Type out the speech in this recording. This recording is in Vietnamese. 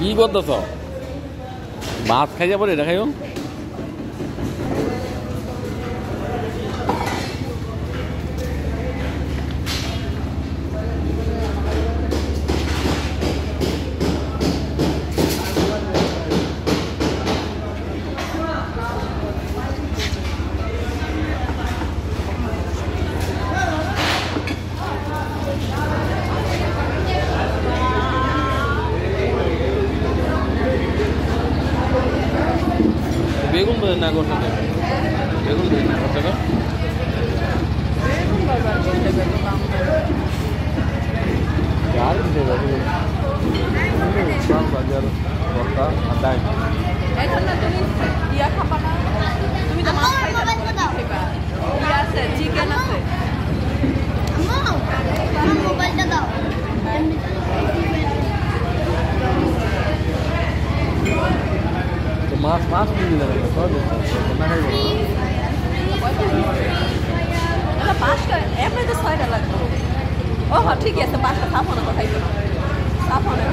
কি করতেছ ভাত খাই যাব এটা খাইও বেগুন না কত টাকা বেগুন না কত টাকা यार दे दो बाजार बता आता है ऐसा ना तुम दिया खा पाना más, más de la mejor, mejor. Oh, I'll take it. The bathroom, I'm going to go take it. I'm going to